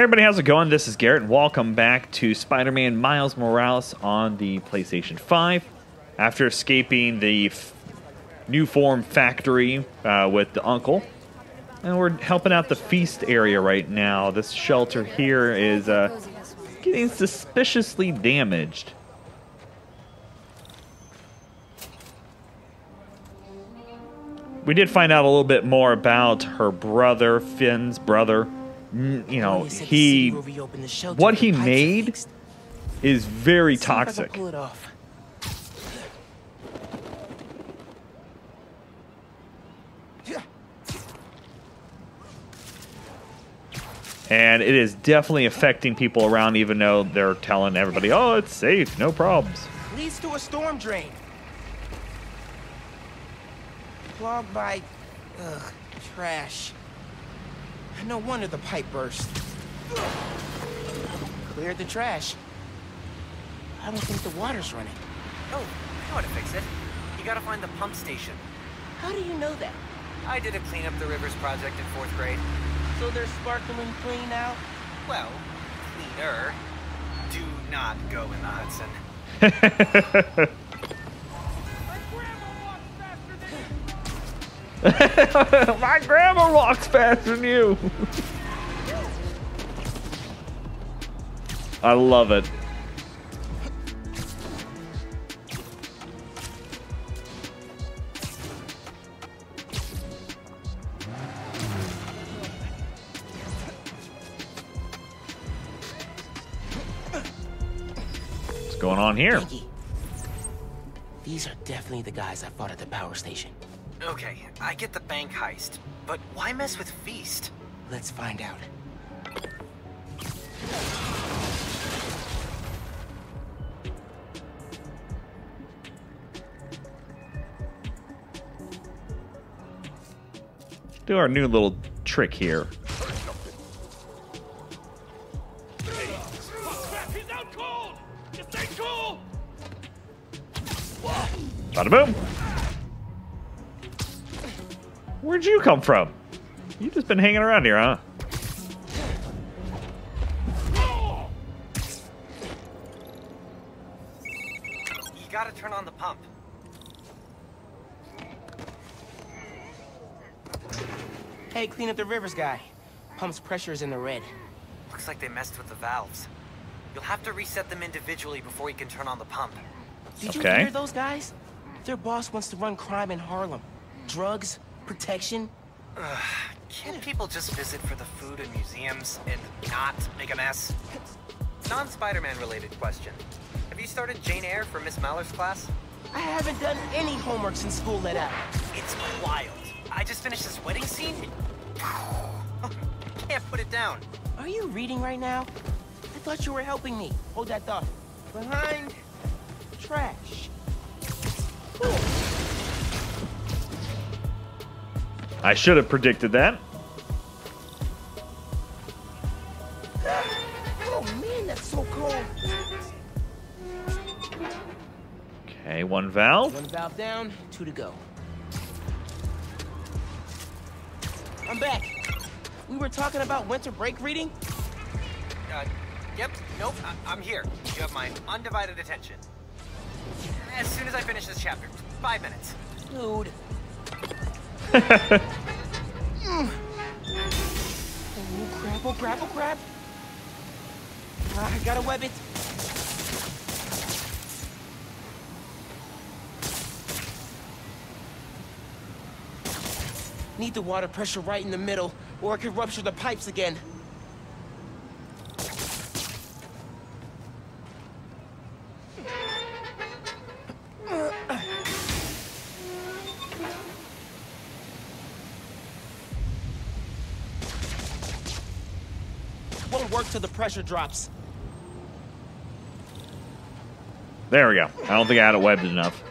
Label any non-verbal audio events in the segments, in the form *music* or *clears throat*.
Hey everybody, how's it going? This is Garrett, and welcome back to Spider-Man Miles Morales on the PlayStation 5. After escaping the f- form factory uh, with the uncle, and we're helping out the feast area right now. This shelter here is uh, getting suspiciously damaged. We did find out a little bit more about her brother, Phin's brother. You know, You said the he city will reopen the shelter what he made is very See if I can toxic. pull it off. And it is definitely affecting people around, even though they're telling everybody, oh, it's safe, no problems. Leads to a storm drain. Clogged by, ugh, trash. No wonder the pipe burst. Cleared the trash. I don't think the water's running. Oh, I know how to fix it. You gotta find the pump station. How do you know that? I did a clean up the rivers project in fourth grade. So they're sparkling clean now? Well, cleaner. Do not go in the Hudson. *laughs* *laughs* My grandma walks faster than you. I love it. What's going on here? Peggy. These are definitely the guys I fought at the power station. Okay, I get the bank heist, but why mess with Feast? Let's find out. Do our new little trick here. Out cold! Just! Bada boom. You come from? You've just been hanging around here, huh? You gotta turn on the pump. Hey, clean up the rivers guy. Pump's pressure is in the red. Looks like they messed with the valves. You'll have to reset them individually before you can turn on the pump. Did you Okay. hear those guys? Their boss wants to run crime in Harlem. Drugs, protection. *sighs* Can't people just visit for the food and museums and not make a mess? Non-Spider-Man related question. Have you started Jane Eyre for Miss Maller's class? I haven't done any homework since school let out. It's wild. I just finished this wedding scene. *sighs* Can't put it down. Are you reading right now? I thought you were helping me. Hold that thought. Behind trash. I should have predicted that. Oh man, that's so cold. Okay, one valve. One valve down, two to go. I'm back. We were talking about winter break reading. Uh, yep, nope, I- I'm here. You have my undivided attention. As soon as I finish this chapter, five minutes. Dude. Oh, crap, oh, crap, oh, crap. I gotta web it. Need the water pressure right in the middle, or it could rupture the pipes again. Till the pressure drops. There we go. I don't think I had it webbed enough.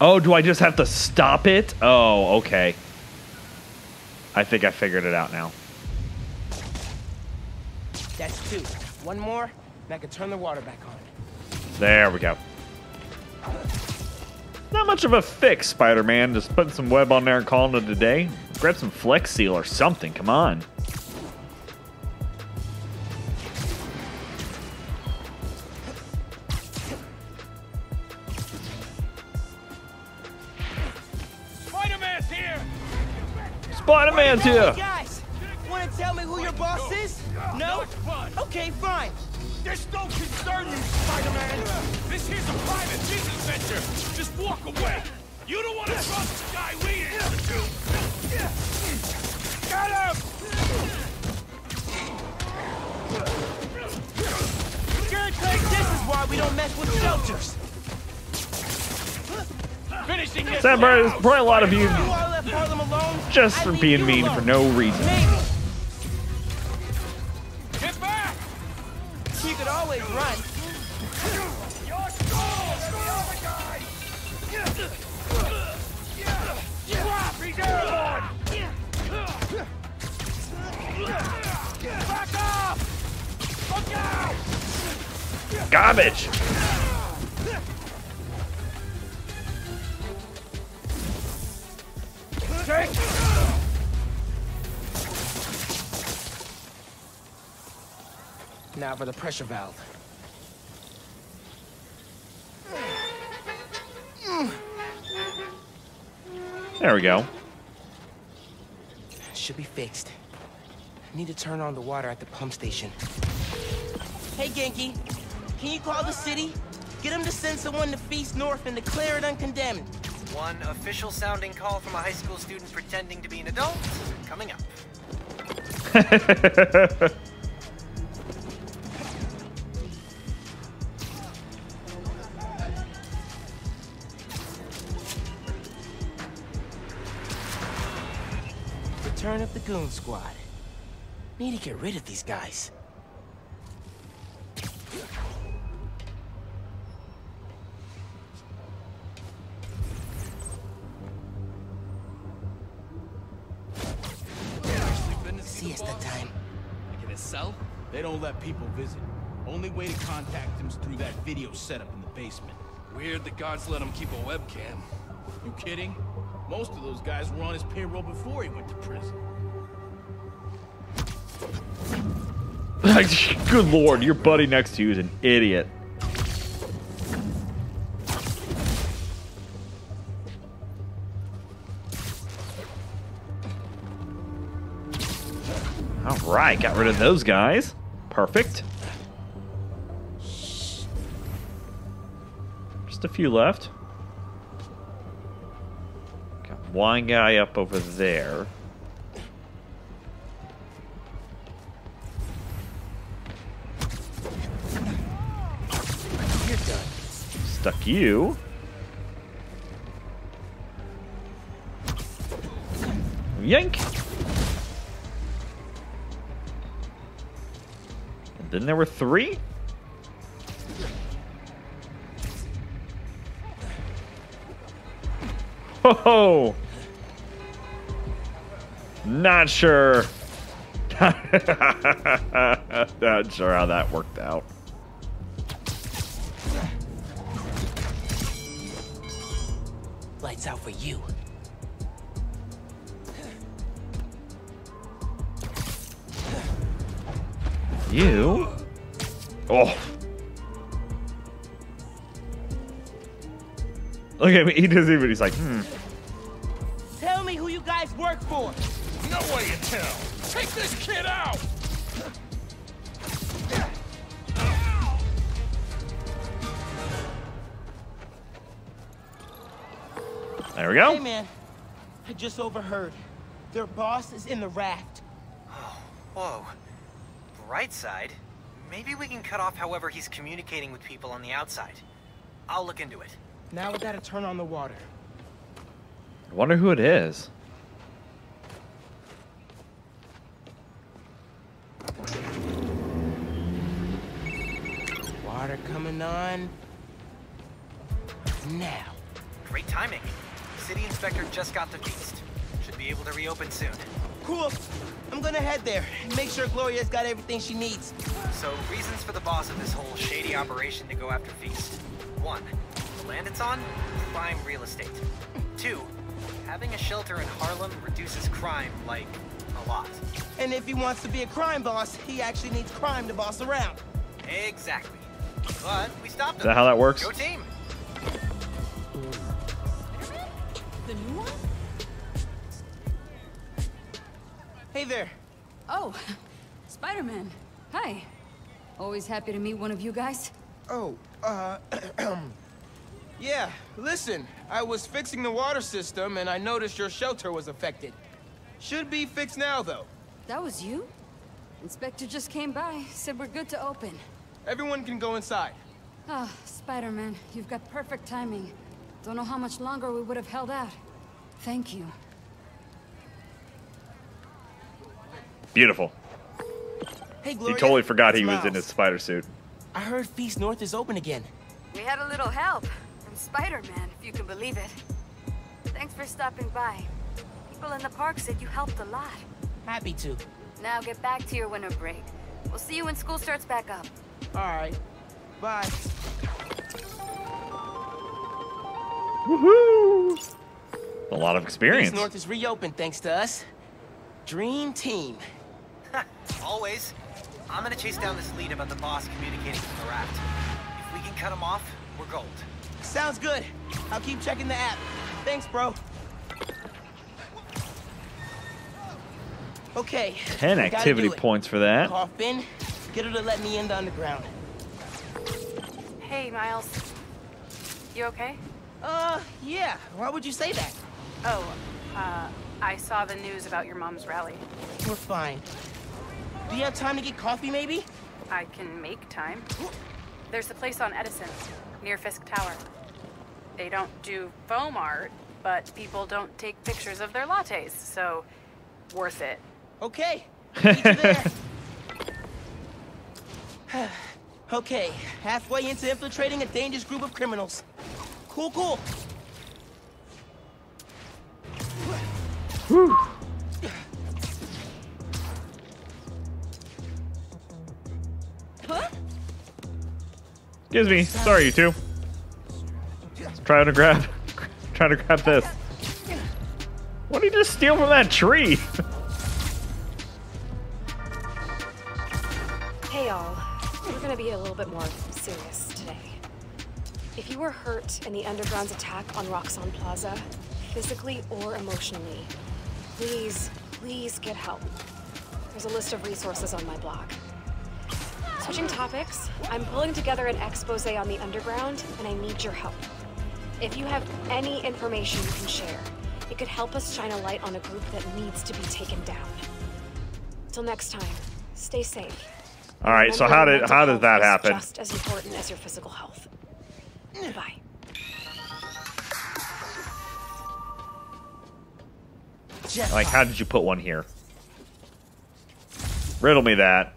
Oh, do I just have to stop it? Oh, okay. I think I figured it out now. That's two. One more, and I can turn the water back on. There we go. Not much of a fix, Spider-Man. Just putting some web on there and calling it a day. Grab some Flex Seal or something. Come on. Spider-Man's here! Spider-Man's here. guys, want to tell me who your boss is? No? Okay, fine. This don't concern you, Spider-Man! This here's a private business venture! Just walk away! You don't want to trust the guy we institute! Get him! Good, good. This is why we don't mess with shelters. Finishing this Sam, there's now. probably a lot of you You all left Harlem alone. just I for being mean for no reason. You could always run. Your skull! The other guy! Drop! He's airborne! Back off! Look out! Garbage. Take! Now for the pressure valve. There we go. Should be fixed. Need to turn on the water at the pump station. Hey, Ganke. Can you call the city? Get them to send someone to Feast North and declare it uncondemned. One official sounding call from a high school student pretending to be an adult coming up. *laughs* Goon Squad. Need to get rid of these guys. Siesta time. In a cell, they don't let people visit. Only way to contact him is through that video setup in the basement. Weird the guards let him keep a webcam. You kidding? Most of those guys were on his payroll before he went to prison. *laughs* Good lord, your buddy next to you is an idiot. All right, got rid of those guys. Perfect. Just a few left. Got one guy up over there. Stuck you. Yank. And then there were three. Ho ho! Not sure. *laughs* Not sure how that worked out. Lights out for you. You? Oh. Look at me. He doesn't even. He's like, hmm. Tell me who you guys work for. No way you tell! Take this kid out! There we go. Hey, man. I just overheard. Their boss is in the raft. Oh, *sighs* whoa. Bright side. Maybe we can cut off however he's communicating with people on the outside. I'll look into it. Now we gotta turn on the water. I wonder who it is. Water coming on. Now. Great timing. City inspector just got the feast. Should be able to reopen soon. Cool. I'm gonna head there and make sure Gloria's got everything she needs. So, reasons for the boss of this whole shady operation to go after Feast. One, the land it's on? Prime real estate. Two, having a shelter in Harlem reduces crime, like, a lot. And if he wants to be a crime boss, he actually needs crime to boss around. Exactly. But we stopped him. Is that how that works? Go team! The new one? Hey there. Oh, *laughs* Spider-Man. Hi. Always happy to meet one of you guys. Oh, uh, *clears throat* yeah, listen, I was fixing the water system and I noticed your shelter was affected. Should be fixed now, though. That was you? Inspector just came by, said we're good to open. Everyone can go inside. Ah, Spider-Man, you've got perfect timing. Don't know how much longer we would have held out. Thank you. Beautiful. Hey, He totally forgot he it's was in his spider suit. I heard Feast North is open again. We had a little help from Spider-Man, if you can believe it. Thanks for stopping by. People in the park said you helped a lot. Happy to. Now get back to your winter break. We'll see you when school starts back up. All right. Bye. Woohoo! A lot of Feast experience. North is reopened thanks to us. Dream team. Always. I'm gonna chase down this lead about the boss communicating from the raft. If we can cut him off, we're gold. Sounds good. I'll keep checking the app. Thanks, bro. Okay. 10 activity points for that. Call Phin. Get her to let me in the underground. Hey, Miles. You okay? Uh, yeah. Why would you say that? Oh, uh, I saw the news about your mom's rally. We're fine. Do you have time to get coffee, maybe? I can make time. There's a place on Edison, near Fisk Tower. They don't do foam art, but people don't take pictures of their lattes, so worth it. Okay. *laughs* Meet you there. *sighs* okay. Halfway into infiltrating a dangerous group of criminals. Cool, cool. Huh? Excuse me. Sorry, you two. Trying to grab, *laughs* trying to grab this. What did you just steal from that tree? Hey y'all, we're gonna be a little bit more serious today. If you were hurt in the Underground's attack on Roxxon Plaza, physically or emotionally, please, please get help. There's a list of resources on my blog. Switching topics, I'm pulling together an expose on the Underground, and I need your help. If you have any information you can share, it could help us shine a light on a group that needs to be taken down. Till next time, stay safe. All right. So how did how did that happen? Just as important as your physical health. Bye. Jeff. Like, how did you put one here? Riddle me that.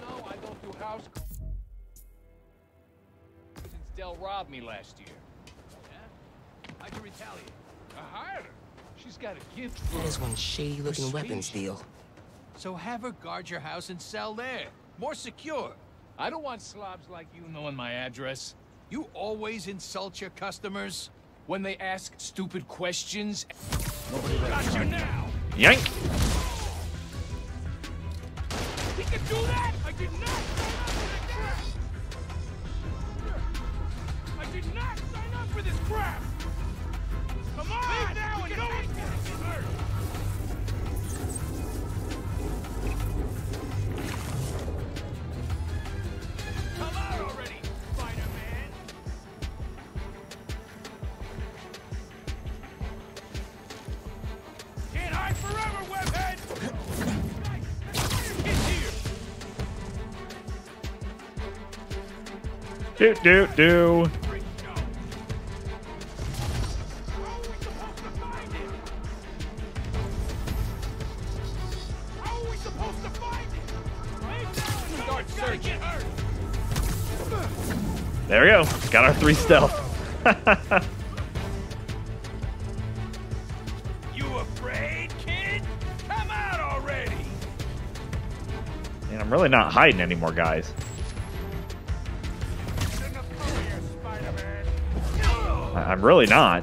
No, I don't do house. Since Dell robbed me last year. Yeah? How'd you retaliate? I hired her. She's got a gift for There's one shady-looking weapons deal. So have her guard your house and sell there. More secure. I don't want slobs like you knowing my address. You always insult your customers when they ask stupid questions. Got you now! Yank. He can do that! I did not sign up for this crap! I did not sign up for this crap! Searching. Get hurt. There we go. Got our three stealth. *laughs* You afraid, kid? Come out already! and I'm really not hiding anymore, guys. I- I'm really not.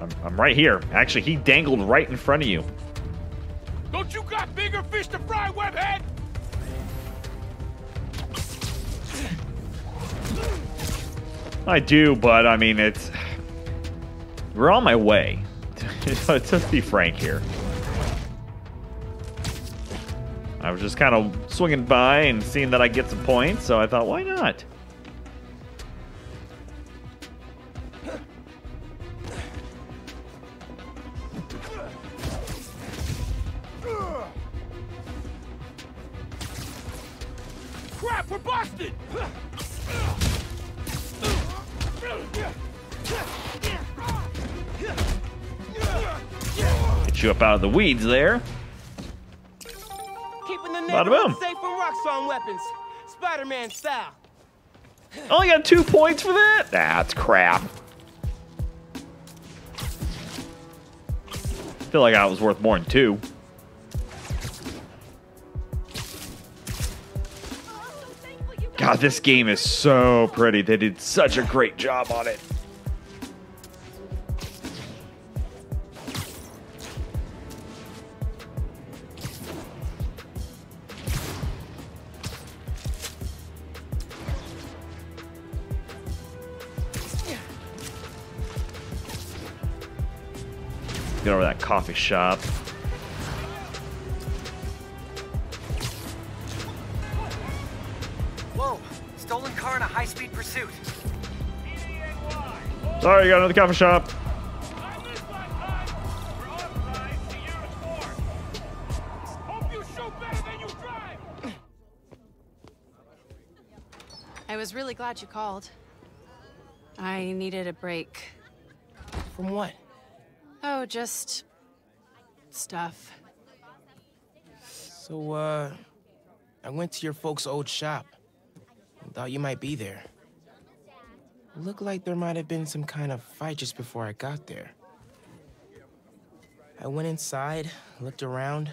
I'm, I'm right here. Actually, he dangled right in front of you. Don't you got bigger fish to fry, webhead? I do, but I mean, it's. We're on my way. *laughs* Let's be frank here. I was just kind of swinging by and seeing that I get some points, so I thought, why not? Crap, we're busted! Get you up out of the weeds there. Keeping the Bada neighborhood safe from Roxxon weapons. Spider-Man style. Oh, Only got two points for that? That's crap. Feel like I was worth more than two. God, this game is so pretty. They did such a great job on it. Get over that coffee shop. Sorry, you got another coffee shop. I missed my time. We're on time to uniform. Hope you shoot better than you drive. I was really glad you called. I needed a break. From what? Oh, just stuff. So, uh, I went to your folks' old shop. Thought you might be there. Looked like there might have been some kind of fight just before I got there. I went inside, looked around,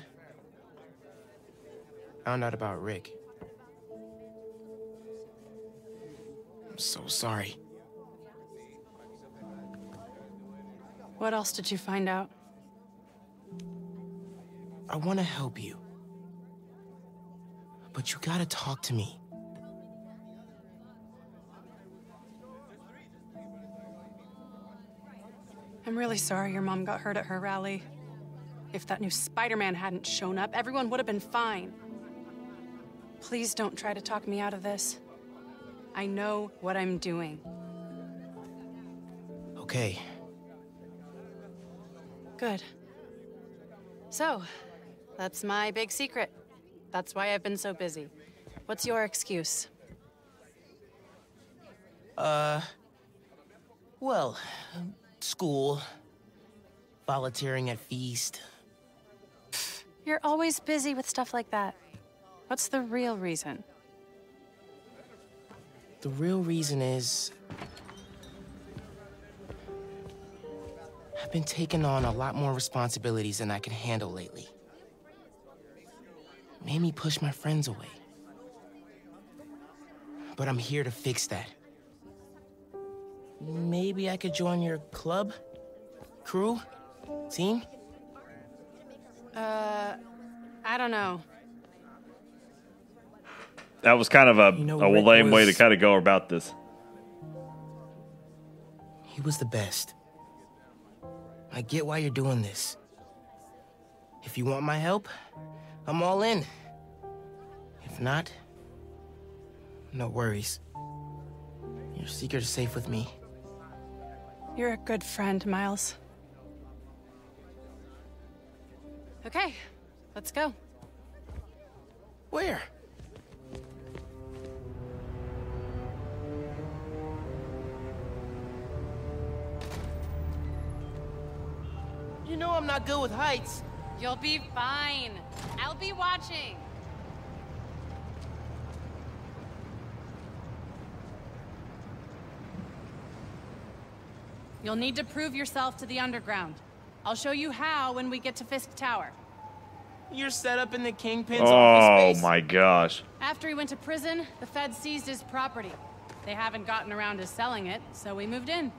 found out about Rick. I'm so sorry. What else did you find out? I want to help you. But you gotta talk to me. I'm really sorry your mom got hurt at her rally. If that new Spider-Man hadn't shown up, everyone would have been fine. Please don't try to talk me out of this. I know what I'm doing. Okay, Good. So, that's my big secret. That's why I've been so busy. What's your excuse? Uh, well, school, volunteering at Feast. You're always busy with stuff like that. What's the real reason? The real reason is. I've been taking on a lot more responsibilities than I can handle lately. Made me push my friends away. But I'm here to fix that. Maybe I could join your club? Crew? Team? Uh, I don't know. That was kind of a, You know, a Rick lame way to kind of go about this. He was the best. I get why you're doing this. If you want my help, I'm all in. If not, no worries. Your secret is safe with me. You're a good friend, Miles. Okay, let's go. Where? You know I'm not good with heights. You'll be fine. I'll be watching. You'll need to prove yourself to the Underground. I'll show you how when we get to Fisk Tower. You're set up in the Kingpin's oh, office space. my gosh. After he went to prison, the feds seized his property. They haven't gotten around to selling it, so we moved in.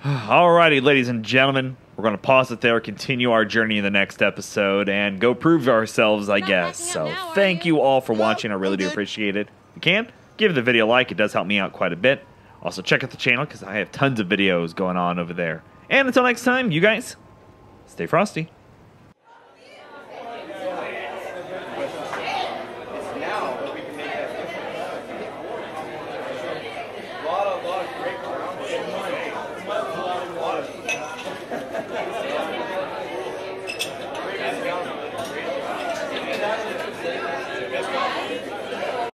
*sighs* Alrighty, ladies and gentlemen we're going to pause it there, continue our journey in the next episode, and go prove ourselves, I guess. So, thank you all for watching. I really do appreciate it. If you can, give the video a like. It does help me out quite a bit. Also, check out the channel because I have tons of videos going on over there. And until next time, you guys, stay frosty.